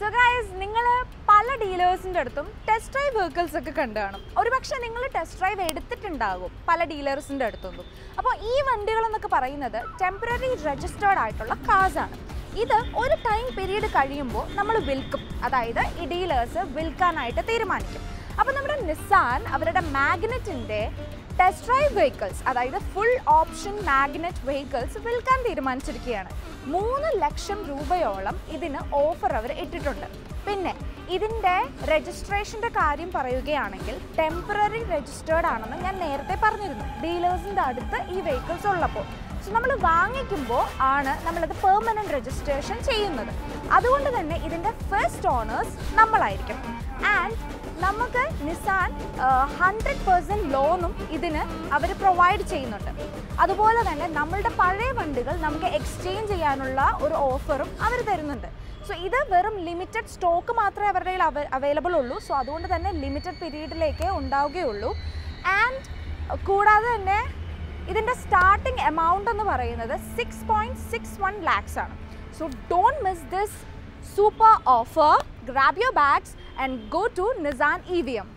So guys നിങ്ങൾ പല ഡീലേഴ്സിന്റെ അടുത്തും ടെസ്റ്റ് ഡ്രൈവ് വെഹിക്കിൾസ് ഒക്കെ കണ്ടു കാണും. ഒരുപക്ഷെ നിങ്ങൾ ടെസ്റ്റ് ഡ്രൈവ് എടുത്തിട്ടുണ്ടാകും പല ഡീലേഴ്സിന്റെ അടുത്തൊന്നും അപ്പോൾ ഈ വണ്ടികളെന്നൊക്കെ പറയുന്നത് ടെമ്പററി രജിസ്റ്റേർഡ് ആയിട്ടുള്ള കാർസ് ആണ്. ഇത് ഒരു ടൈം പീരീഡ് കഴിയുമ്പോൾ നമ്മൾ വിൽക്കും. അതായത് ഈ ഡീലേഴ്സ് വിൽക്കാനായിട്ട് തീരുമാനിക്കും. അപ്പോൾ നമ്മുടെ നിസാൻ അവരുടെ മാഗ്നറ്റിന്റെ ടെസ്റ്റ് ഡ്രൈവ് വെഹിക്കിൾസ് അതായത് ഫുൾ ഓപ്ഷൻ മാഗ്നറ്റ് വെഹിക്കിൾസ് വിൽക്കാൻ തീരുമാനിച്ചിരിക്കുകയാണ്. മൂന്ന് ലക്ഷം രൂപയോളം ഇതിന് ഓഫർ അവർ ഇട്ടിട്ടുണ്ട്. പിന്നെ ഇതിന്റെ രജിസ്ട്രേഷന്റെ കാര്യം പറയുകയാണെങ്കിൽ ടെമ്പററി രജിസ്റ്റേർഡ് ആണെന്ന് ഞാൻ നേരത്തെ പറഞ്ഞിരുന്നു. ഡീലേഴ്സിന്റെ അടുത്ത് ഈ വെഹിക്കിൾസ് ഉള്ളപ്പോൾ. സോ നമ്മൾ വാങ്ങിക്കുമ്പോൾ ആണ് നമ്മളത് പെർമനന്റ് രജിസ്ട്രേഷൻ ചെയ്യുന്നത്. അതുകൊണ്ട് തന്നെ ഇതിന്റെ ഫസ്റ്റ് ഓണേഴ്സ് നമ്മളായിരിക്കും ആൻഡ് നമുക്ക് നിസാൻ ഹൺഡ്രഡ് പേഴ്സന്റ് ലോണും ഇതിന് അവർ പ്രൊവൈഡ് ചെയ്യുന്നുണ്ട്. അതുപോലെ തന്നെ നമ്മളുടെ പഴയ വണ്ടികൾ നമുക്ക് എക്സ്ചേഞ്ച് ചെയ്യാനുള്ള ഒരു ഓഫറും അവർ തരുന്നുണ്ട്. സോ ഇത് വെറും ലിമിറ്റഡ് സ്റ്റോക്ക് മാത്രമേ അവരുടെ കയ്യിൽ അവൈലബിൾ ഉള്ളൂ. സോ അതുകൊണ്ട് തന്നെ ലിമിറ്റഡ് പീരീഡിലേക്ക് ഉണ്ടാവുകയുള്ളൂ. ആൻഡ് കൂടാതെ തന്നെ ഇതിൻ്റെ സ്റ്റാർട്ടിംഗ് എമൗണ്ട് എന്ന് പറയുന്നത് six point six one lakhs ആണ് so don't miss this super offer grab your bags and go to Nissan E V M